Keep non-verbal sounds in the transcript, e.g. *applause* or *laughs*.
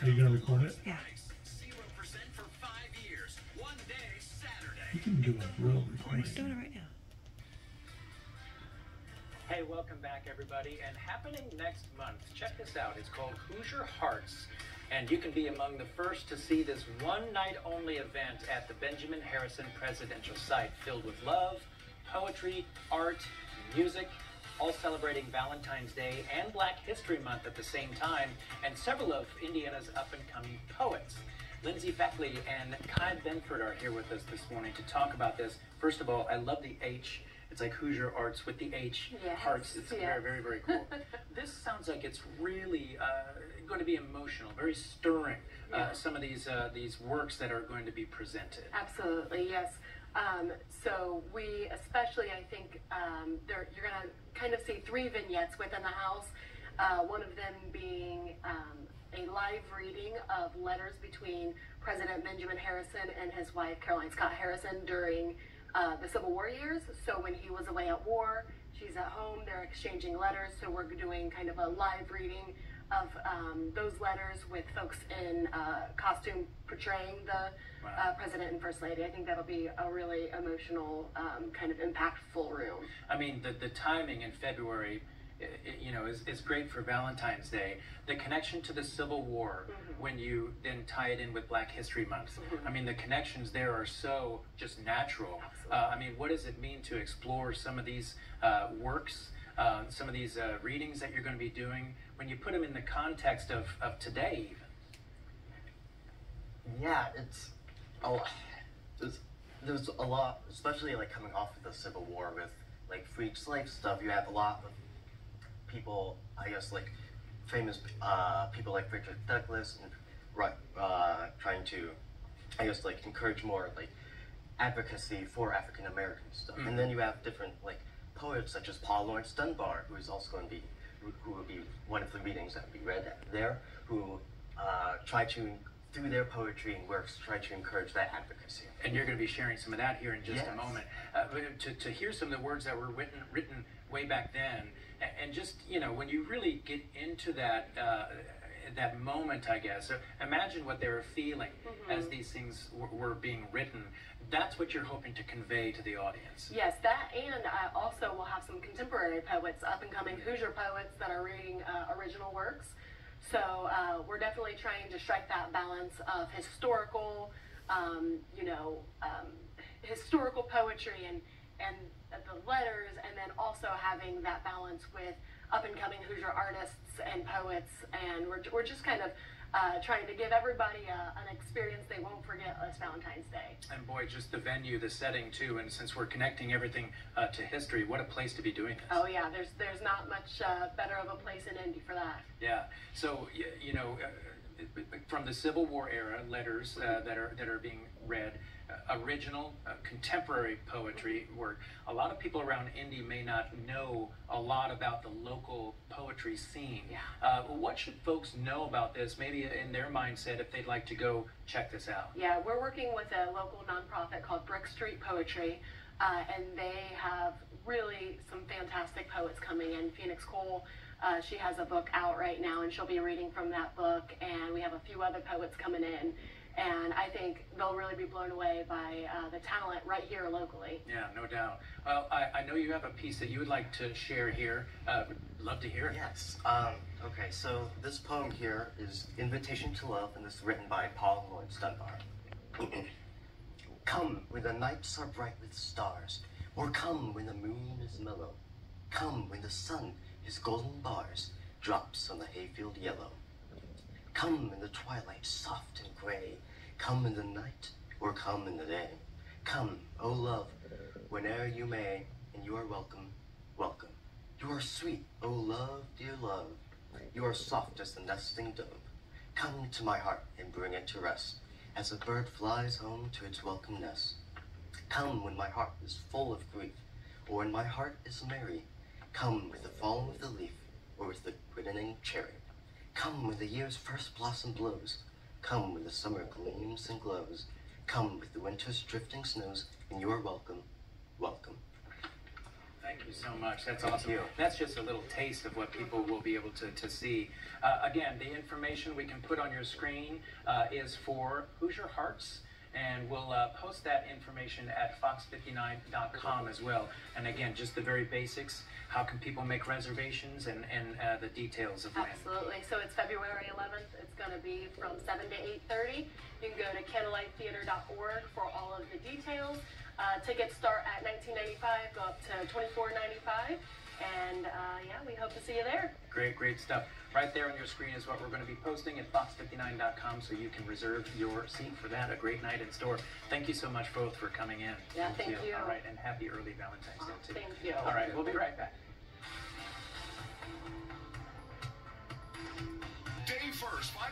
Are you gonna record it? Yeah. Zero percent for five years. One day, Saturday. You can do a real recording. Doing it right now. Hey, welcome back, everybody. And happening next month, check this out. It's called Hoosier Hearts. And you can be among the first to see this one night only event at the Benjamin Harrison Presidential Site, filled with love, poetry, art, music, all celebrating Valentine's Day and Black History Month at the same time, and several of Indiana's up and coming poets. Lindsay Beckley and Kye Benford are here with us this morning to talk about this. First of all, I love the H. It's like Hoosier Arts with the H. Yes, Hearts. It's yeah. very, very, very cool. *laughs* this sounds like it's really uh, going to be emotional, very stirring. Uh, some of these uh, these works that are going to be presented. Absolutely, yes. Um, so we especially, I think, um, there, you're going to kind of see three vignettes within the house. Uh, one of them being um, a live reading of letters between President Benjamin Harrison and his wife Caroline Scott Harrison during uh, the Civil War years. So when he was away at war, she's at home. They're exchanging letters. So we're doing kind of a live reading of um, those letters with folks in uh, costume portraying the Wow. uh, president and first lady. I think that'll be a really emotional, um, kind of impactful room. I mean, the, the timing in February, i- i- you know, is, is great for Valentine's Day. The connection to the Civil War, Mhm. when you then tie it in with Black History Month, Mhm. I mean, the connections there are so just natural. Uh, I mean, what does it mean to explore some of these uh, works, uh, some of these uh, readings that you're going to be doing, when you put them in the context of, of today, even? Yeah, it's oh, there's there's a lot, especially like coming off of the Civil War with like freed slave stuff. You have a lot of people, I guess, like famous uh, people like Richard Douglass and uh, trying to, I guess, like encourage more like advocacy for African American stuff. Mhm. And then you have different like poets such as Paul Laurence Dunbar, who is also going to be who will be one of the readings that we read there, who uh, try to through their poetry and works try to encourage that advocacy. and you're going to be sharing some of that here in just a moment. Uh, to, to hear some of the words that were written written way back then, and just you know when you really get into that uh, that moment, I guess. So imagine what they were feeling as these things were, were being written. That's what you're hoping to convey to the audience. Yes, that and I also will have some contemporary poets, up and coming Hoosier poets that are reading uh, original works. So uh, we're definitely trying to strike that balance of historical, um, you know, um, historical poetry and and the letters, and then also having that balance with up and coming Hoosier artists and poets, and we're we're just kind of. Uh, trying to give everybody a, an experience they won't forget this Valentine's Day. And boy, just the venue, the setting too. And since we're connecting everything uh, to history, what a place to be doing this. Oh yeah, there's there's not much uh, better of a place in Indy for that. Yeah. So you know, uh, from the Civil War era, letters uh, that are that are being read, uh, original, uh, contemporary poetry work. A lot of people around Indy may not know a lot about the local poetry scene. Yeah. Uh, what should folks know about this? Maybe in their mindset, if they'd like to go check this out. Yeah, we're working with a local nonprofit called Brick Street Poetry, uh, and they have really some fantastic poets coming in. Phoenix Cole, uh, she has a book out right now, and she'll be reading from that book. And we have a few other poets coming in, and I think they'll really be blown away by uh, the talent right here locally. Yeah, no doubt. Well, I, I know you have a piece that you would like to share here. Uh, love to hear it. Yes. Um, okay, so this poem here is Invitation to Love, and this is written by Paul Laurence Dunbar. *clears throat* come when the nights are bright with stars, or come when the moon is mellow. Come when the sun, his golden bars, drops on the hayfield yellow. Come in the twilight soft and gray, come in the night, or come in the day. Come, O love, whene'er you may, and you are welcome, welcome. You are sweet, O love, dear love. You are soft as the nesting dove. Come to my heart and bring it to rest, as a bird flies home to its welcome nest. Come when my heart is full of grief, or when my heart is merry. Come with the fall of the leaf, or with the reddening cherry. Come when the year's first blossom blows. Come when the summer gleams and glows. Come with the winter's drifting snows, and you are welcome, welcome. Thank you so much. That's awesome. you. That's just a little taste of what people will be able to, to see. Uh, again, the information we can put on your screen uh, is for Hoosier Hearts. And we'll uh, post that information at fox59.com as well. And again, just the very basics. How can people make reservations and, and uh, the details of when? Absolutely. So it's February 11th. It's going to be from 7 to 8:30. You can go to candlelighttheater.org for all of the details. Uh, tickets start at 19.95, go up to 24.95, and uh, yeah, we hope to see you there. Great, great stuff. Right there on your screen is what we're going to be posting at fox59.com so you can reserve your seat for that. A great night in store. Thank you so much both for coming in. Yeah, thank you. All right, and happy early Valentine's Day too. Thank you. All right, we'll be right back. Day first, five